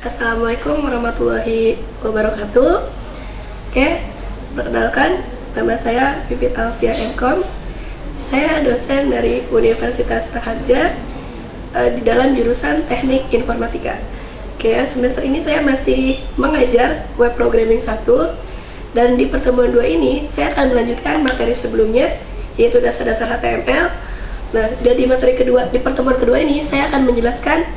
Assalamualaikum warahmatullahi wabarakatuh. Oke, perkenalkan nama saya Vivit Alfia Enkom. Saya dosen dari Universitas Raharja uh, di dalam jurusan Teknik Informatika. Oke, semester ini saya masih mengajar web programming 1 dan di pertemuan dua ini saya akan melanjutkan materi sebelumnya yaitu dasar-dasar HTML. Nah, dan di materi kedua di pertemuan kedua ini saya akan menjelaskan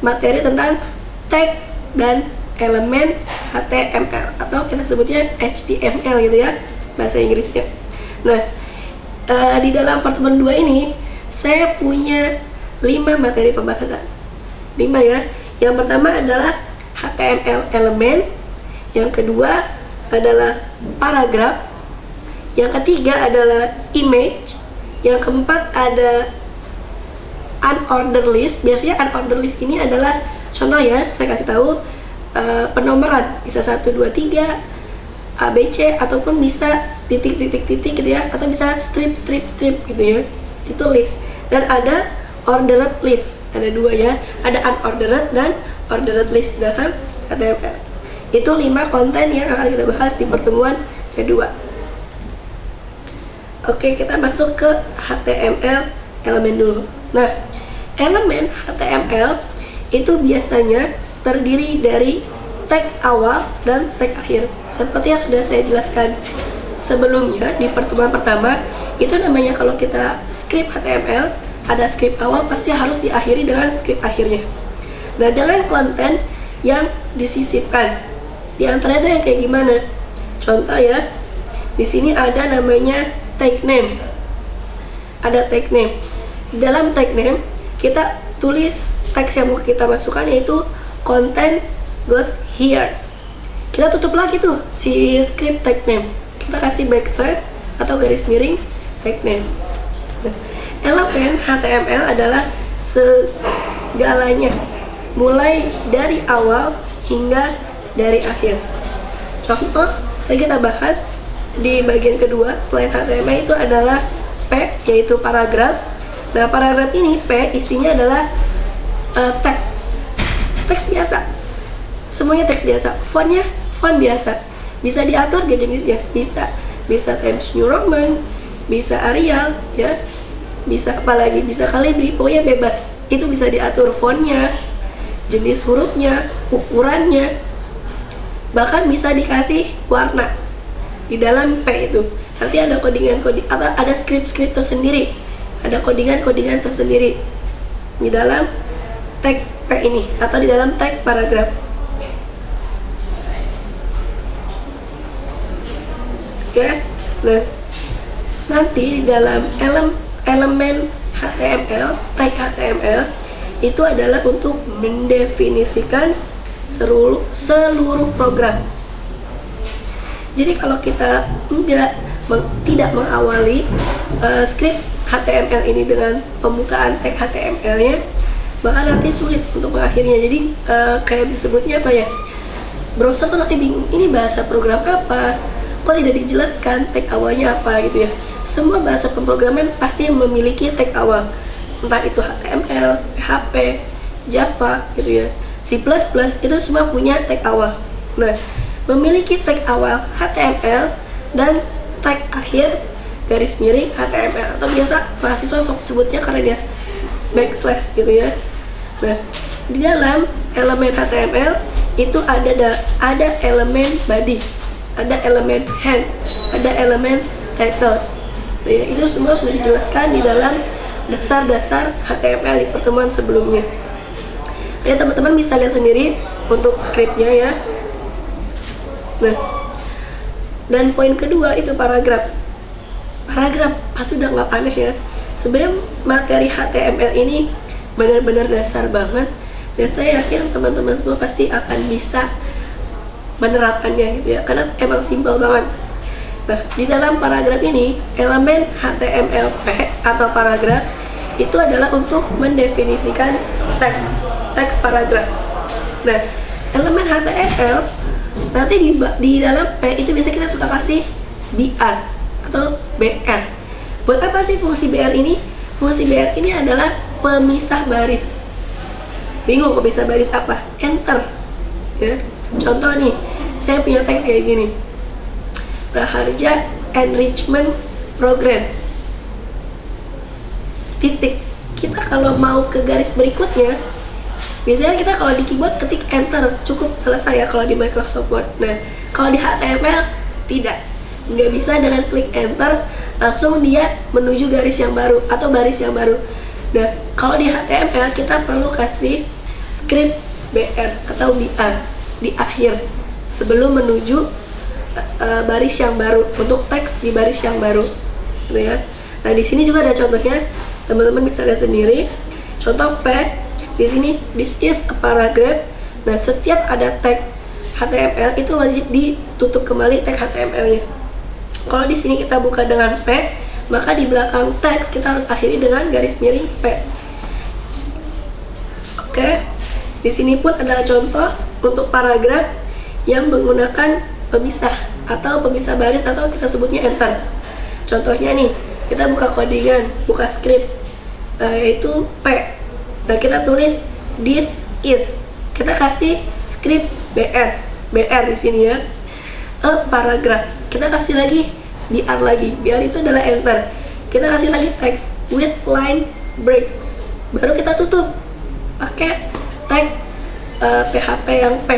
materi tentang tag dan elemen HTML atau kita sebutnya HTML gitu ya bahasa Inggrisnya. Nah, uh, di dalam pertemuan dua ini saya punya 5 materi pembahasan. 5 ya. Yang pertama adalah HTML elemen, yang kedua adalah paragraf, yang ketiga adalah image, yang keempat ada unordered list. Biasanya unordered list ini adalah contoh ya saya kasih tahu uh, penomoran. Bisa 1 2 3 ABC ataupun bisa titik-titik-titik gitu ya atau bisa strip strip strip gitu ya. Itu list. Dan ada ordered list. Ada dua ya. Ada unordered dan ordered list. Dalam HTML itu lima konten yang akan kita bahas di pertemuan kedua. Oke kita masuk ke HTML elemen dulu. Nah elemen HTML itu biasanya terdiri dari tag awal dan tag akhir. Seperti yang sudah saya jelaskan sebelumnya di pertemuan pertama, itu namanya kalau kita script HTML, ada script awal pasti harus diakhiri dengan script akhirnya. Nah, dengan konten yang disisipkan. Di antara itu yang kayak gimana? Contoh ya, di sini ada namanya tag name. Ada tag name. Dalam tag name, kita tulis teks yang mau kita masukkan yaitu content goes here. Kita tutup lagi tuh si script tag name. Kita kasih backslash atau garis miring tag name. Elemen HTML adalah segalanya. Mulai dari awal hingga dari akhir. Contoh tadi kita bahas di bagian kedua selain HTML itu adalah P yaitu paragraf. Nah, paragraf ini P isinya adalah uh, teks. Teks biasa. Semuanya teks biasa. Fontnya font biasa. Bisa diatur gak jenisnya? Bisa. Bisa Times New Roman, bisa Arial, ya. Bisa apalagi bisa Calibri, pokoknya bebas. Itu bisa diatur fontnya, jenis hurufnya, ukurannya. Bahkan bisa dikasih warna di dalam P itu. Nanti ada atau ada script-script tersendiri ada kodingan-kodingan tersendiri di dalam tag P ini atau di dalam tag paragraf. Oke, nah nanti di dalam elem, elemen HTML, tag HTML itu adalah untuk mendefinisikan seluruh, seluruh program. Jadi kalau kita enggak tidak mengawali uh, script HTML ini dengan pembukaan tag HTML-nya maka nanti sulit untuk mengakhirinya jadi uh, kayak disebutnya apa ya? Browser tuh nanti bingung ini bahasa program apa? Kok tidak dijelaskan tag awalnya apa? Gitu ya. Semua bahasa pemrograman pasti memiliki tag awal. Entah itu HTML, PHP, Java gitu ya. C++ itu semua punya tag awal. Nah memiliki tag awal HTML dan tag akhir garis miring HTML atau biasa mahasiswa sebutnya karena dia backslash gitu ya nah di dalam elemen HTML itu ada da, ada elemen body ada elemen hand ada elemen title. Ya, itu semua sudah dijelaskan di dalam dasar-dasar HTML di pertemuan sebelumnya. Ya teman-teman bisa lihat sendiri untuk scriptnya ya. Nah dan poin kedua itu paragraf. Paragraf pasti udah nggak aneh ya. Sebenarnya materi HTML ini benar-benar dasar banget dan saya yakin teman-teman semua pasti akan bisa menerapkannya gitu ya karena emang simpel banget nah di dalam paragraf ini elemen HTML atau paragraf itu adalah untuk mendefinisikan teks teks paragraf nah elemen HTML nanti di, di dalam P itu bisa kita suka kasih BR atau BR. Buat apa sih fungsi BR ini? Fungsi BR ini adalah pemisah baris. Bingung pemisah baris apa? Enter. ya. Contoh nih saya punya teks kayak gini. Praharja enrichment program. Titik. Kita kalau mau ke garis berikutnya biasanya kita kalau di keyboard ketik enter. Cukup selesai ya kalau di Microsoft Word. Nah kalau di HTML tidak. Nggak bisa dengan klik enter langsung dia menuju garis yang baru atau baris yang baru nah kalau di HTML kita perlu kasih script BR atau BR di akhir sebelum menuju uh, baris yang baru untuk teks di baris yang baru gitu ya. Nah di sini juga ada contohnya teman-teman bisa lihat sendiri. Contoh P di sini this is a paragraph. Nah setiap ada tag HTML itu wajib ditutup kembali tag HTML-nya kalau di sini kita buka dengan P maka di belakang teks kita harus akhiri dengan garis miring P. Oke? Di sini pun adalah contoh untuk paragraf yang menggunakan pemisah atau pemisah baris atau kita sebutnya enter. Contohnya nih kita buka codingan buka script uh, yaitu P. Nah kita tulis this is. Kita kasih script BR BR di sini ya a paragraph kita kasih lagi BR lagi BR itu adalah enter kita kasih lagi text with line breaks baru kita tutup pakai tag uh, eh, PHP yang P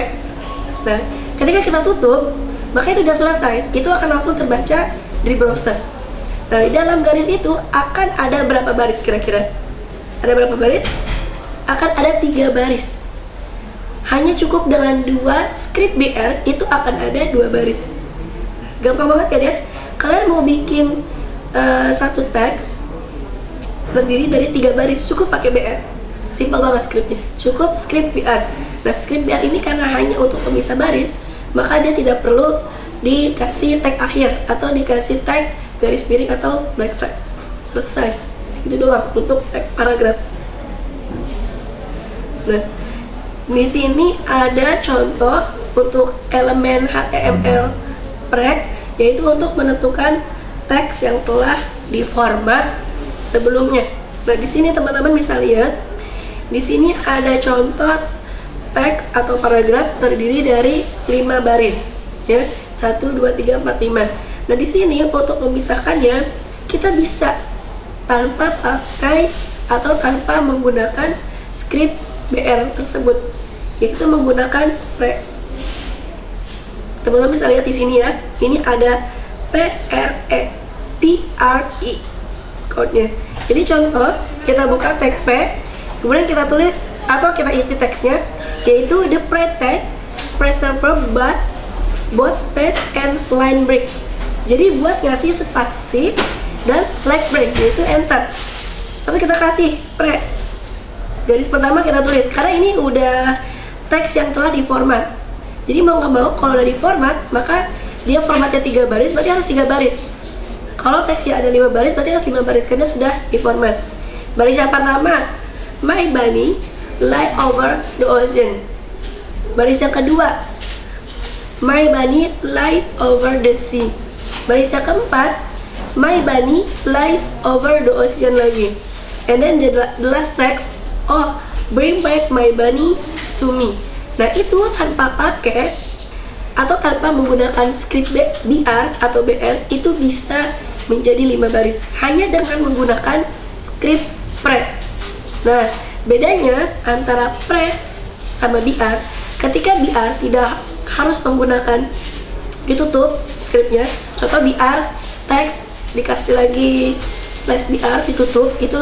nah ketika kita tutup maka itu sudah selesai itu akan langsung terbaca di browser Nah, di dalam garis itu akan ada berapa baris kira-kira? Ada berapa baris? Akan ada tiga baris. Hanya cukup dengan dua script BR itu akan ada dua baris. Gampang banget kan ya? Kalian mau bikin uh, satu teks terdiri dari tiga baris cukup pakai BR. Simpel banget scriptnya. Cukup script BR. Nah, script BR ini karena hanya untuk pemisah baris, maka dia tidak perlu dikasih tag akhir atau dikasih tag garis miring atau black stripes selesai segitu doang untuk paragraf nah di sini ada contoh untuk elemen HTML preg yaitu untuk menentukan teks yang telah diformat sebelumnya. Nah di sini teman-teman bisa lihat di sini ada contoh teks atau paragraf terdiri dari 5 baris ya. 1 2 3 4 5 Nah di sini untuk memisahkannya kita bisa tanpa pakai atau tanpa menggunakan script BR tersebut yaitu menggunakan pre teman-teman bisa lihat di sini ya ini ada PRE PRE code-nya jadi contoh kita buka tag P kemudian kita tulis atau kita isi teksnya yaitu the pre tag preserver but both space and line breaks. Jadi buat ngasih spasi dan flag break yaitu enter. Tapi kita kasih pre. Garis pertama kita tulis karena ini udah teks yang telah diformat jadi mau nggak mau kalau udah diformat maka dia formatnya tiga baris berarti harus tiga baris kalau teksnya ada lima baris berarti harus lima baris karena sudah diformat baris yang pertama my bunny lie over the ocean baris yang kedua my bunny lie over the sea Baris yang keempat, my bunny flies over the ocean lagi. And then the, the last text, oh, bring back my bunny to me. Nah itu tanpa pakai atau tanpa menggunakan script BR atau BR itu bisa menjadi lima baris. Hanya dengan menggunakan script pre. Nah bedanya antara pre sama BR ketika BR tidak harus menggunakan ditutup scriptnya contoh BR teks dikasih lagi slash BR ditutup itu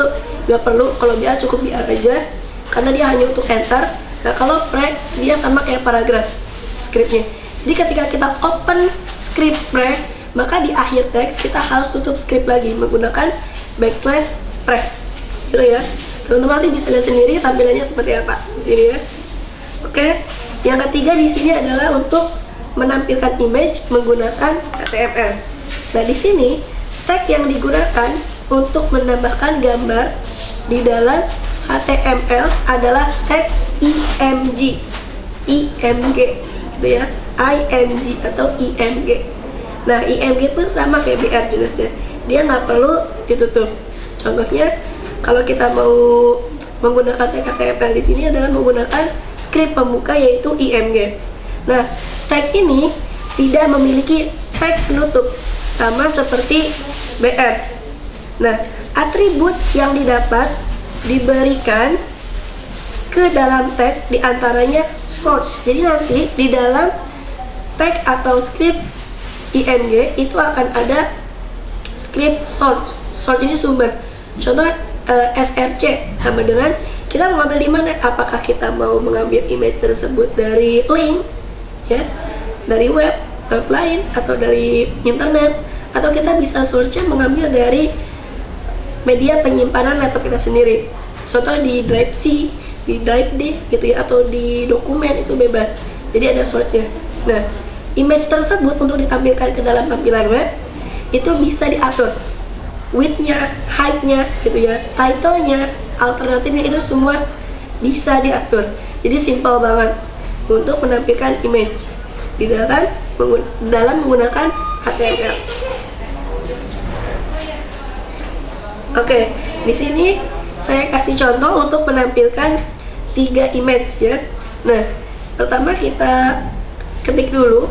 nggak perlu. Kalau BR cukup BR aja karena dia hanya untuk enter. Nah kalau pre dia sama kayak paragraf scriptnya jadi ketika kita open script pre maka di akhir teks kita harus tutup script lagi menggunakan backslash pre gitu ya teman-teman nanti bisa lihat sendiri tampilannya seperti apa di sini ya oke yang ketiga di sini adalah untuk menampilkan image menggunakan HTML. Nah, di sini tag yang digunakan untuk menambahkan gambar di dalam HTML adalah tag img. IMG gitu ya. IMG atau IMG. Nah, IMG pun sama kayak BR jelasnya. Dia nggak perlu ditutup. Contohnya, kalau kita mau menggunakan HTML di sini adalah menggunakan script pembuka yaitu IMG. Nah, tag ini tidak memiliki tag penutup sama seperti BR. Nah, atribut yang didapat diberikan ke dalam tag di antaranya source. Jadi nanti di dalam tag atau script ing itu akan ada script source. Source ini sumber. Contoh uh, src sama dengan kita mengambil di mana? Apakah kita mau mengambil image tersebut dari link, ya, dari web, web lain atau dari internet, atau kita bisa source-nya mengambil dari media penyimpanan laptop kita sendiri. Contoh di drive C, di drive D gitu ya, atau di dokumen itu bebas. Jadi ada source-nya. Nah, image tersebut untuk ditampilkan ke dalam tampilan web itu bisa diatur width-nya, height-nya gitu ya, title-nya, alternatifnya itu semua bisa diatur. Jadi simple banget untuk menampilkan image di dalam dalam menggunakan HTML oke di sini saya kasih contoh untuk menampilkan tiga image ya. Nah pertama kita ketik dulu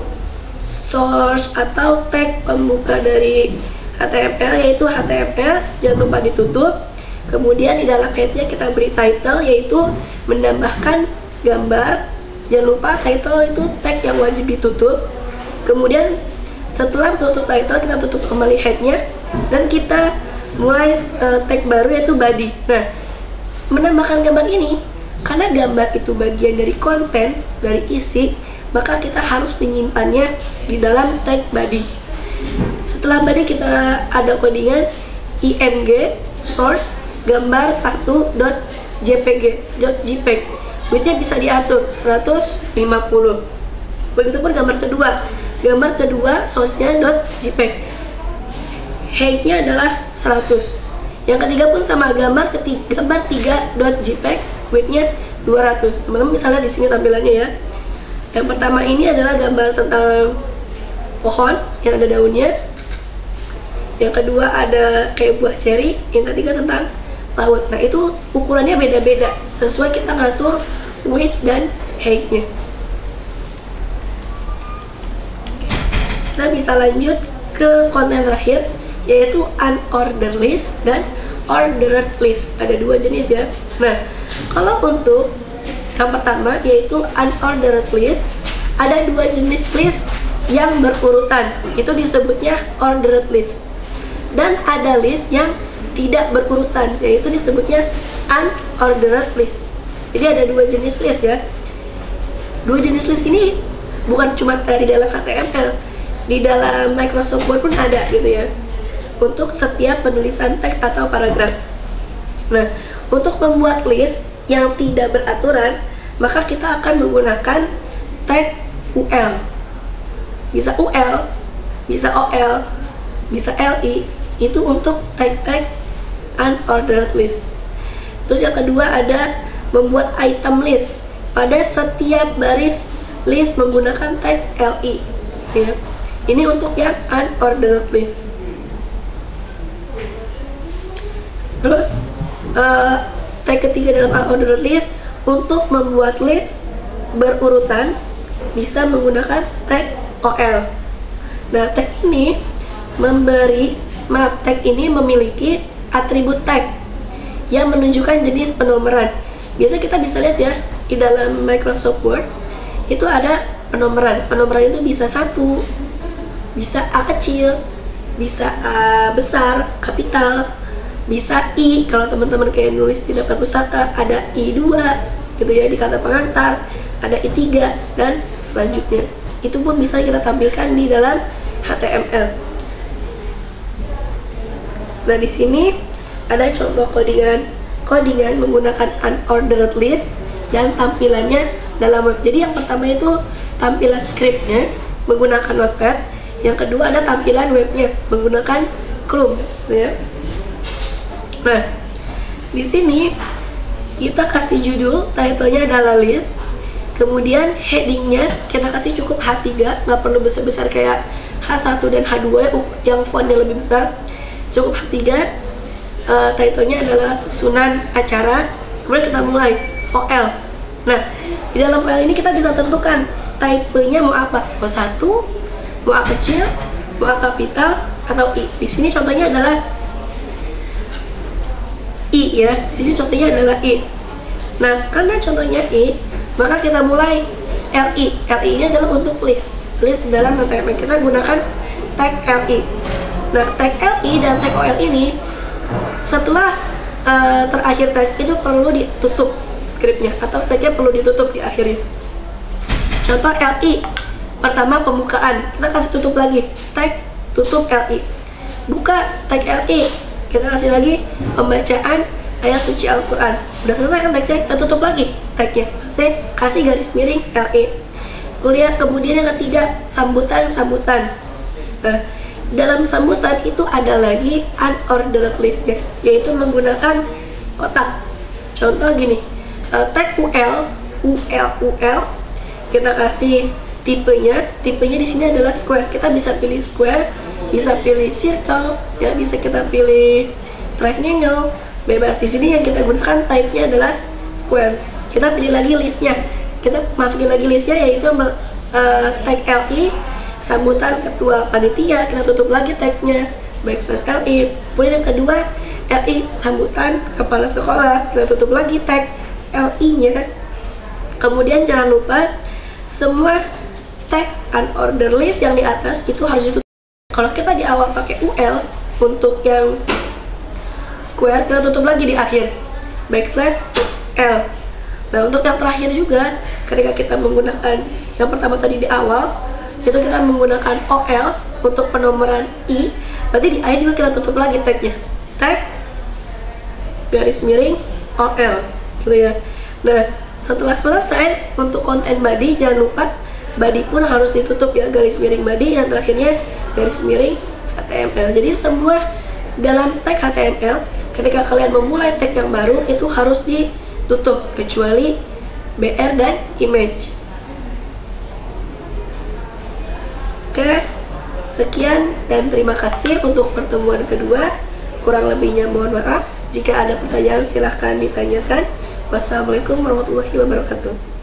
source atau tag pembuka dari HTML yaitu HTML jangan lupa ditutup Kemudian di dalam headnya kita beri title yaitu menambahkan gambar. Jangan lupa title itu tag yang wajib ditutup. Kemudian setelah menutup title kita tutup kembali headnya dan kita mulai uh, tag baru yaitu body. Nah, menambahkan gambar ini karena gambar itu bagian dari konten dari isi maka kita harus menyimpannya di dalam tag body. Setelah body kita ada codingan img source gambar 1.jpg .jpeg widthnya bisa diatur 150 begitupun gambar kedua. Gambar kedua source-nya .jpeg height-nya adalah 100 yang ketiga pun sama gambar ketiga gambar 3.jpeg width-nya 200 teman-teman misalnya di sini tampilannya ya yang pertama ini adalah gambar tentang pohon yang ada daunnya. Yang kedua ada kayak buah ceri. Yang ketiga tentang laut. Nah itu ukurannya beda-beda sesuai kita ngatur width dan height-nya. Kita bisa lanjut ke konten terakhir yaitu unordered list dan ordered list. Ada dua jenis ya. Nah kalau untuk yang pertama yaitu unordered list. Ada dua jenis list yang berurutan. Itu disebutnya ordered list. Dan ada list yang tidak berurutan yaitu disebutnya unordered list. Jadi ada dua jenis list ya. Dua jenis list ini bukan cuma di dalam HTML di dalam Microsoft Word pun ada gitu ya. Untuk setiap penulisan teks atau paragraf. Nah untuk membuat list yang tidak beraturan maka kita akan menggunakan tag UL bisa UL bisa OL bisa LI itu untuk tag-tag unordered list. Terus yang kedua ada membuat item list pada setiap baris list menggunakan tag li. Ya. Ini untuk yang unordered list. Terus uh, tag ketiga dalam unordered list untuk membuat list berurutan bisa menggunakan tag OL. Nah, tag ini memberi maaf tag ini memiliki atribut tag yang menunjukkan jenis penomoran. Biasa kita bisa lihat ya di dalam Microsoft Word itu ada penomoran. Penomoran itu bisa satu, bisa A kecil, bisa A besar, kapital, bisa I kalau teman-teman kayak nulis di daftar pustaka ada I2 gitu ya di kata pengantar, ada I3 dan selanjutnya. Itu pun bisa kita tampilkan di dalam HTML. Nah, di sini ada contoh codingan codingan menggunakan unordered list dan tampilannya dalam web. Jadi yang pertama itu tampilan scriptnya menggunakan Notepad. Yang kedua ada tampilan webnya menggunakan Chrome, ya. Nah, di sini kita kasih judul, titlenya adalah list. Kemudian headingnya kita kasih cukup H3, nggak perlu besar-besar kayak H1 dan H2 yang fontnya lebih besar. Cukup tiga uh, titlenya adalah susunan acara. Kemudian kita mulai OL nah di dalam OL ini kita bisa tentukan typenya mau apa. Mau satu mau A kecil mau A kapital atau I. Di sini contohnya adalah I ya. Di contohnya adalah I. Nah karena contohnya I maka kita mulai LI LI ini adalah untuk list. List dalam HTML kita gunakan tag LI nah tag LI dan tag OL ini setelah uh, terakhir teks itu perlu ditutup skripnya atau tagnya perlu ditutup di akhirnya. Contoh LI pertama pembukaan. Kita kasih tutup lagi. Tag tutup LI buka tag LI kita kasih lagi pembacaan ayat suci Al-Quran. Udah selesai kan teksnya? Kita tutup lagi tagnya kasih kasih garis miring LI kuliah kemudian yang ketiga sambutan sambutan nah, dalam sambutan itu ada lagi unordered listnya yaitu menggunakan kotak contoh gini uh, tag UL UL UL kita kasih tipenya. Tipenya di sini adalah square. Kita bisa pilih square bisa pilih circle ya bisa kita pilih triangle. Bebas di sini yang kita gunakan type-nya adalah square. Kita pilih lagi listnya. Kita masukin lagi listnya yaitu uh, tag LI sambutan ketua panitia. Kita tutup lagi tagnya backslash LI kemudian yang kedua LI sambutan kepala sekolah. Kita tutup lagi tag LI nya kemudian jangan lupa semua tag unorder list yang di atas itu harus ditutup kalau kita di awal pakai UL untuk yang square kita tutup lagi di akhir. Backslash L. Nah untuk yang terakhir juga ketika kita menggunakan yang pertama tadi di awal itu kita menggunakan OL untuk penomoran I. Berarti di akhir juga kita tutup lagi tagnya. Tag garis miring OL gitu ya. Nah setelah selesai untuk konten body jangan lupa body pun harus ditutup ya garis miring body dan terakhirnya garis miring HTML jadi semua dalam tag HTML ketika kalian memulai tag yang baru itu harus ditutup kecuali BR dan image Oke, sekian dan terima kasih untuk pertemuan kedua. Kurang lebihnya mohon maaf. Jika ada pertanyaan silahkan ditanyakan. Wassalamualaikum warahmatullahi wabarakatuh.